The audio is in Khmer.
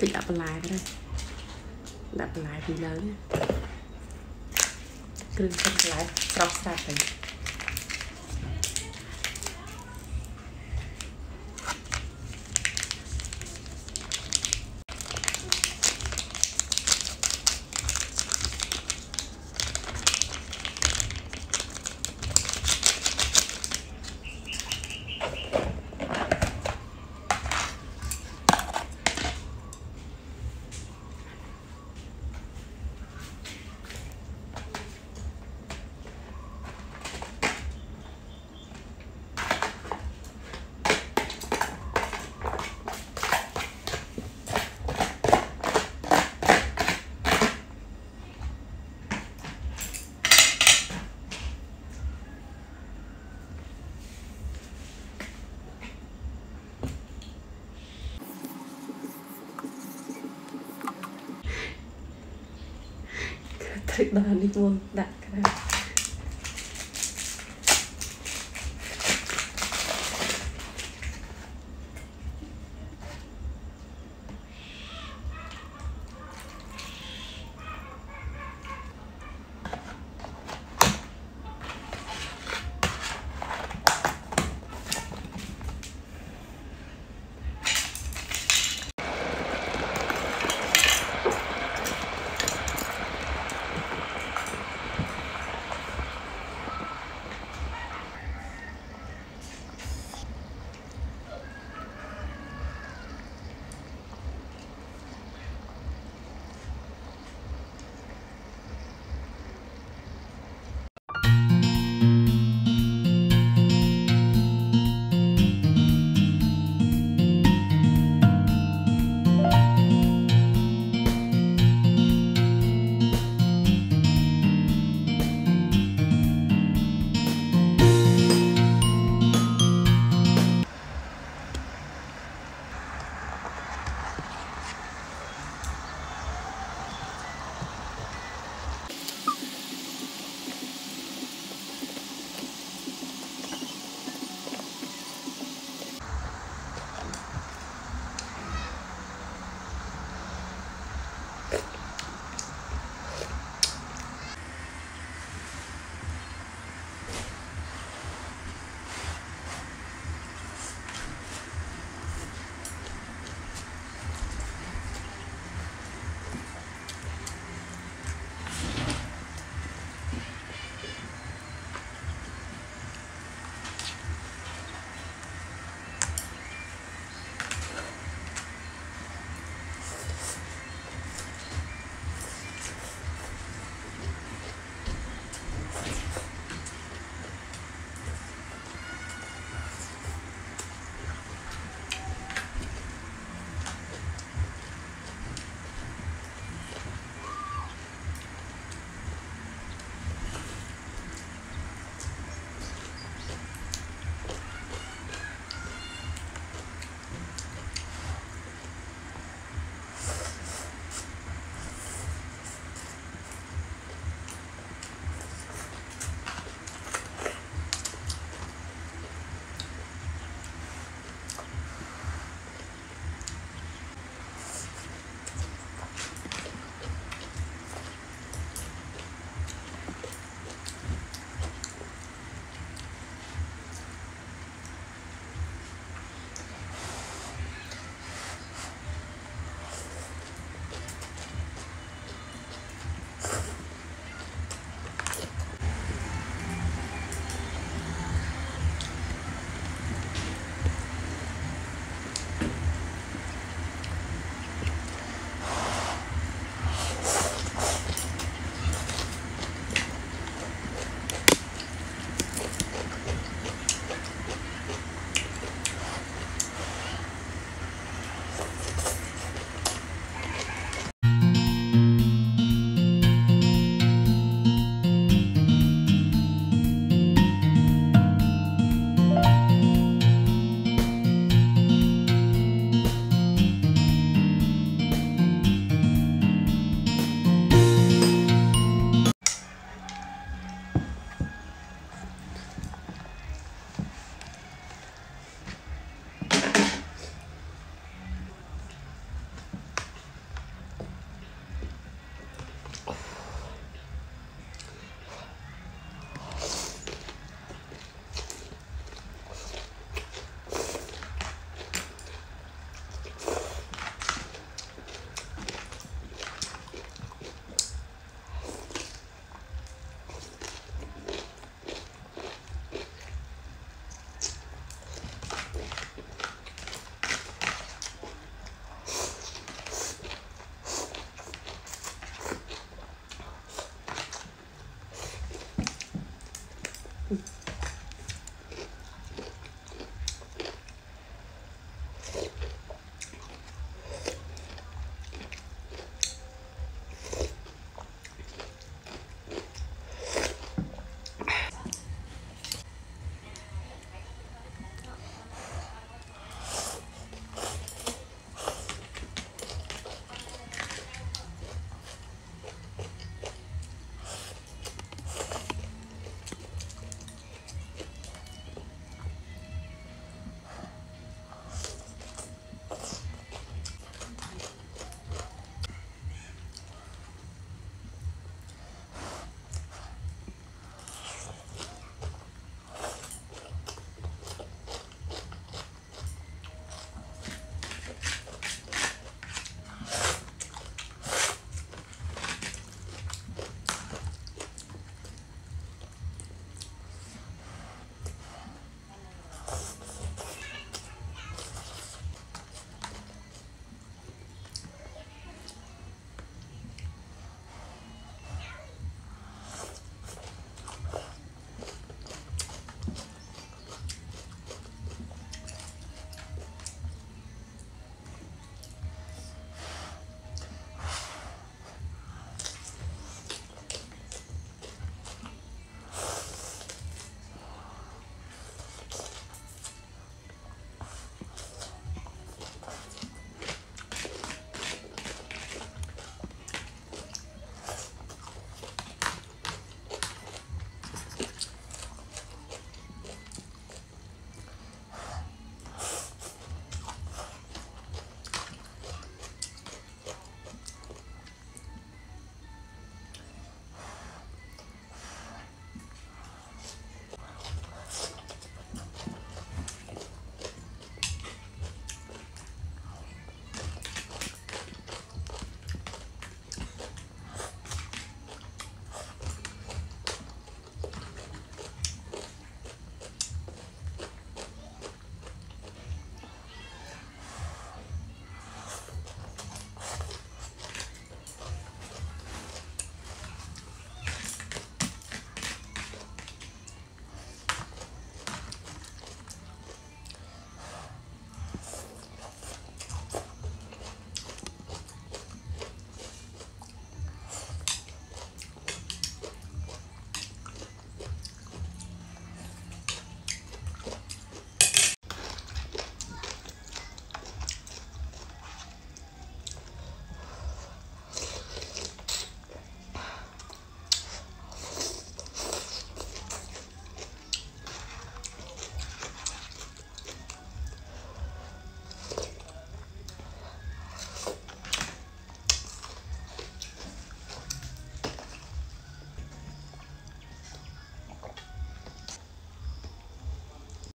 តិចដាក់បន្លែក៏ได้ដាក់បន្លែពីលើនេះគ្រឿងផ្សំបន្លែស្រស់ស្រាប់ទៅ ត្រូវដល់នេះមុនដាក់ក្រា